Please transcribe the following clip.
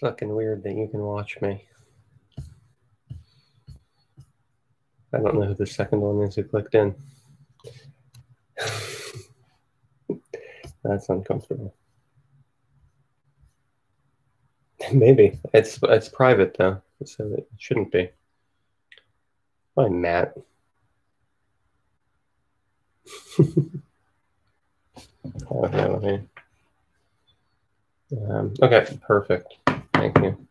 fucking weird that you can watch me. I don't know who the second one is who clicked in. That's uncomfortable. Maybe it's it's private though, so it shouldn't be. Hi, Matt. oh, yeah, let me. Um, okay, perfect. Thank you.